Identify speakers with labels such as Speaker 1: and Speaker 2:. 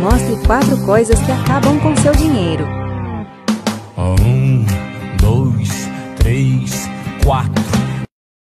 Speaker 1: Mostre quatro coisas que acabam com seu dinheiro.
Speaker 2: Um, dois, três, quatro.